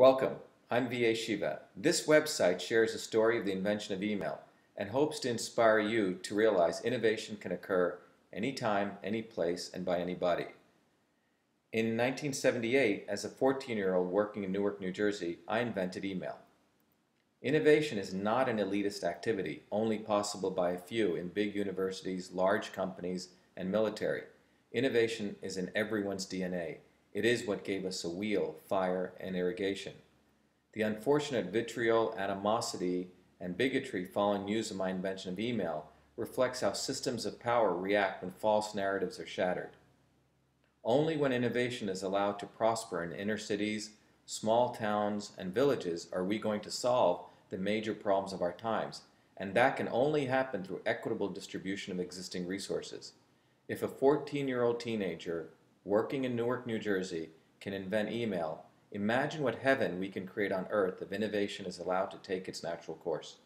Welcome, I'm V.A. Shiva. This website shares the story of the invention of email and hopes to inspire you to realize innovation can occur anytime, any place, and by anybody. In 1978, as a 14-year-old working in Newark, New Jersey, I invented email. Innovation is not an elitist activity, only possible by a few in big universities, large companies, and military. Innovation is in everyone's DNA. It is what gave us a wheel, fire, and irrigation. The unfortunate vitriol, animosity, and bigotry following news of my invention of email reflects how systems of power react when false narratives are shattered. Only when innovation is allowed to prosper in inner cities, small towns, and villages are we going to solve the major problems of our times, and that can only happen through equitable distribution of existing resources. If a 14-year-old teenager working in Newark, New Jersey, can invent email, imagine what heaven we can create on earth if innovation is allowed to take its natural course.